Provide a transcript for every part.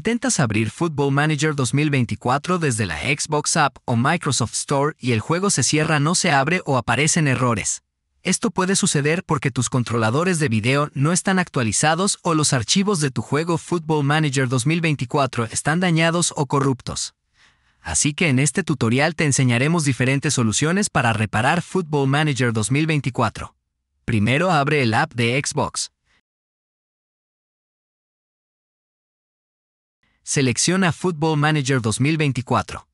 Intentas abrir Football Manager 2024 desde la Xbox App o Microsoft Store y el juego se cierra, no se abre o aparecen errores. Esto puede suceder porque tus controladores de video no están actualizados o los archivos de tu juego Football Manager 2024 están dañados o corruptos. Así que en este tutorial te enseñaremos diferentes soluciones para reparar Football Manager 2024. Primero abre el app de Xbox. Selecciona Football Manager 2024.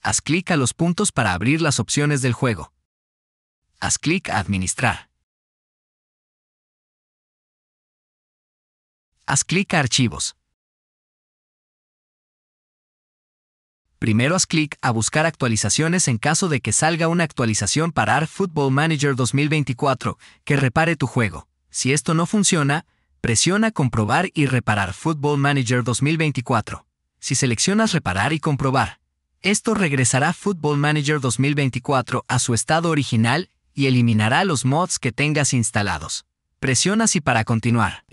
Haz clic a los puntos para abrir las opciones del juego. Haz clic a Administrar. Haz clic a Archivos. Primero haz clic a buscar actualizaciones en caso de que salga una actualización para AR Football Manager 2024 que repare tu juego. Si esto no funciona, presiona Comprobar y reparar Football Manager 2024. Si seleccionas Reparar y Comprobar, esto regresará Football Manager 2024 a su estado original y eliminará los mods que tengas instalados. Presiona sí para continuar.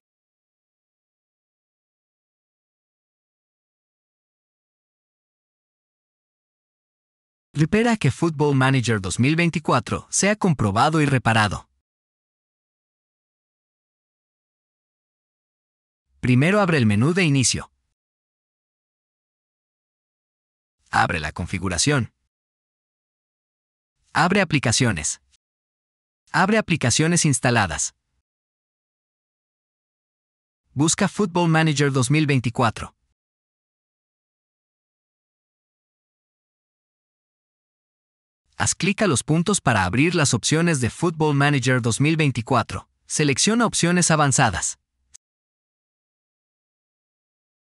Repara que Football Manager 2024 sea comprobado y reparado. Primero abre el menú de inicio. Abre la configuración. Abre aplicaciones. Abre aplicaciones instaladas. Busca Football Manager 2024. Haz clic a los puntos para abrir las opciones de Football Manager 2024. Selecciona opciones avanzadas.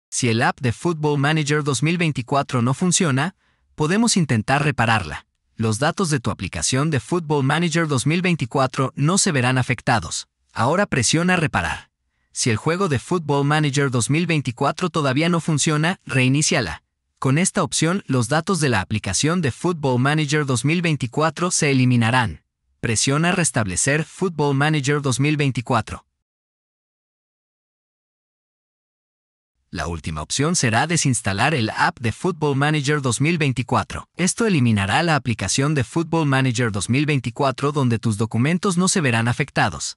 Si el app de Football Manager 2024 no funciona, podemos intentar repararla. Los datos de tu aplicación de Football Manager 2024 no se verán afectados. Ahora presiona Reparar. Si el juego de Football Manager 2024 todavía no funciona, reiníciala. Con esta opción, los datos de la aplicación de Football Manager 2024 se eliminarán. Presiona Restablecer Football Manager 2024. La última opción será desinstalar el app de Football Manager 2024. Esto eliminará la aplicación de Football Manager 2024 donde tus documentos no se verán afectados.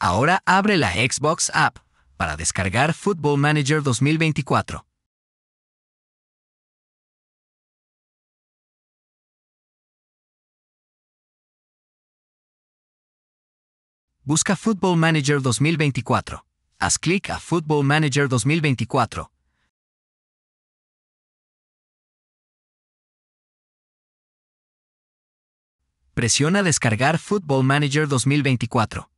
Ahora abre la Xbox App para descargar Football Manager 2024. Busca Football Manager 2024. Haz clic a Football Manager 2024. Presiona Descargar Football Manager 2024.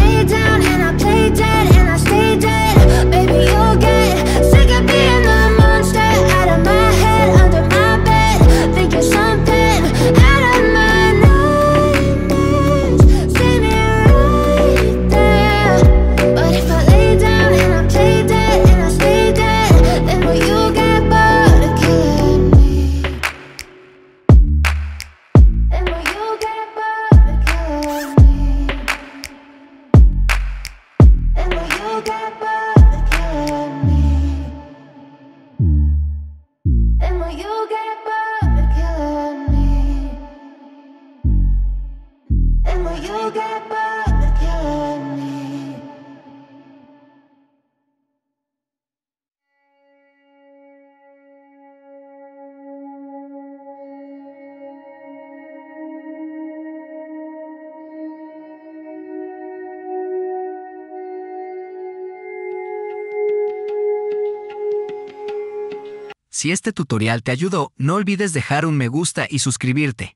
Si este tutorial te ayudó, no olvides dejar un me gusta y suscribirte.